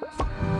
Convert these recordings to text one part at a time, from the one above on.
Bye.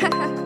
Ha ha ha!